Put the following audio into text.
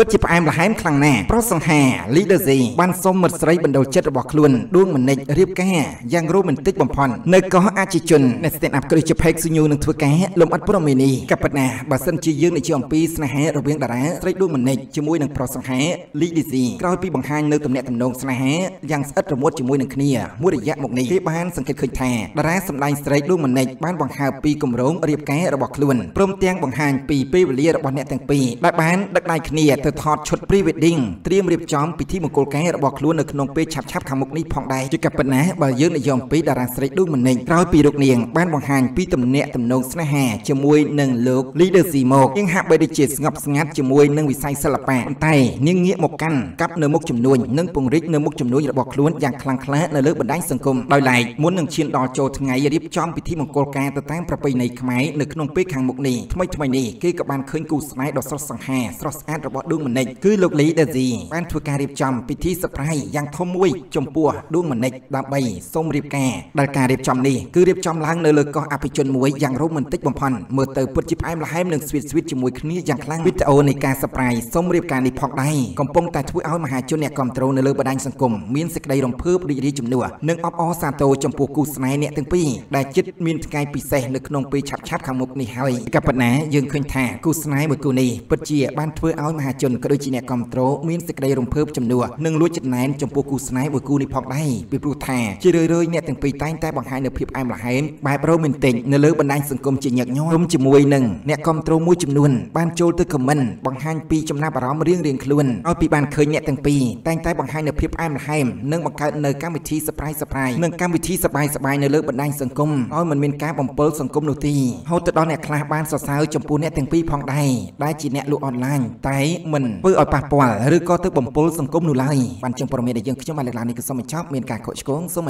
ពិតជាផ្អែមល្ហែមខ្លាំងណាស់ប្រុសសង្ហា Leader Z បានសុំមិត្តស្រីបណ្ដូលចិត្តរបស់ខ្លួនដួងមនិចរៀបការយ៉ាងរ៉ូមែនទិកបំផុតនៅកោះអាជីជនអ្នក stand up គ្រឹះជាផេកស៊ូញូនឹងធ្វើការលំអិតប្រមេនីកប៉ុណ្ណាបើសិនជាយើងនិយាយអំពីស្នេហារវាងតារាស្រីដួងមនិចជាមួយនឹងប្រុសសង្ហា Leader Z ក្រោយពីបង្ហាញនៅទំនាក់ទំនងស្នេហាយ៉ាងស្អិតរមួតជាមួយនឹងគ្នាមួយរយៈមកនេះគេបានសង្កេតឃើញថាតារាសម្ដែងស្រីដួងមនិចបានបង្ហើបពីគម្រោងរៀបការរបស់ខ្លួនព្រមទាំងបង្ហាញពីពេលវេលារបស់អ្នកទាំងពីរដែលបានដឹកដៃគ្នាទៅថតឈុត pre-wedding ត្រៀមរៀបចំពិធីមង្គលការរបស់ខ្លួននៅក្នុងពេលឆាប់ៗខាងមុខនេះផងដែរជាការពិតណាស់បើយើងនិយាយអំពីតារាស្រីឌូមនិចក្រោយពីរូបនាងបានបង្ហាញពីទំនាក់ទំនងស្នេហាជាមួយនឹងលោក Leader C មកនាងហាក់បីដូចជាស្ងប់ស្ងាត់ជាមួយនឹងវិស័យសិល្បៈប៉ុន្តែនាងងាកមកកាន់កាប់នៅមុខចំនួននិងពង្រីកនៅមុខចំនួនរបស់ខ្លួនយ៉ាងខ្លាំងក្លានៅលើបណ្ដាញសង្គមដោយឡែកមុននឹងឈានដល់ចូលថ្ងៃរៀបចំពិធីមង្គលការទៅតាមប្រពៃណីខ្មែរនៅក្នុងពេលខាងមុខនេះថ្មីថ្មីនេះគេក៏បានឃើញគូស្នេហ៍ដ៏ស្រស់សង្ហាស្រស់ស្អាតរបស់ដួងមនិចគឺលោកលីដេស៊ីបានធ្វើការរៀបចំពិធីសប្រៃយ៉ាងធំមួយចំពោះដួងមនិចដើម្បីសូមរៀបការដែលការរៀបចំនេះគឺរៀបចំឡើងនៅលើកោះអភិជនមួយយ៉ាងរ៉ូមែនទិកបំផុតមើលទៅពិតជាផ្អែមល្ហែមនិងស្វីតស្វីតជាមួយគ្នាយ៉ាងខ្លាំងវីដេអូនៃការសប្រៃសូមរៀបការនេះផងដែរកំពុងតែធ្វើឲ្យមហាជនអ្នកគ្រប់គ្រងនៅលើបណ្ដាញសង្គមមានសេចក្តីរំភើបរីករាយជំនួសនិងអបអរសាទរចំពោះគូស្នេហ៍អ្នកទាំងពីរដែលជិតមានថ្ងៃពិសេសនៅក្នុងពេលឆាប់ៗខាងមុខនេះហើយក៏ប៉ុន្តែយើងឃើញថាគូស្នេហ៍មួយគូនេះពិតជាបានធ្វើឲ្យមហាជនក៏ដូចជាអ្នកគ្រប់គ្រងមានសេចក្តីរំភើបជំនួសនិងលួចចិត្តណែនចំពោះគូស្នេហ៍មួយគូនេះផងដែរពីព្រោះថាជារឿយៗអ្នកទាំងពីរតែងតែបង្ហាញនូវភាពអែមល្ហែមបែបរ៉ូមែនទិកនៅលើបណ្ដាញសង្គមជាញឹកញាប់រួមជាមួយនឹងអ្នកគ្រប់គ្រងមួយចំនួនបានចូលទៅខមមិនបង្ហាញពីចំណាប់អារម្មណ៍រៀងៗខ្លួនឲ្យពីបានឃើញអ្នកទាំងពីរតែងតែបង្ហាញនូវភាពផ្អែមល្ហែមនិងបង្កើតនៅកម្មវិធី surprise surprise និងកម្មវិធីសប្បាយៗនៅលើបណ្ដាញសង្គមឲ្យមិនមានការបំពើសង្គមនោះទេហូតទៅដល់អ្នកខ្លះបានសរសើរចំពោះអ្នកទាំងពីរផងដែរដែលជាអ្នកលក់អនឡាញតែមិនធ្វើឲ្យប៉ះពាល់ឬក៏ទៅបំពុលសង្គមនោះឡើយបានជាងព័ត៌មានដែលយើងខ្ញុំបានលើកឡើងនេះគឺសូមបញ្ចប់មានការខកឆ្គងសូម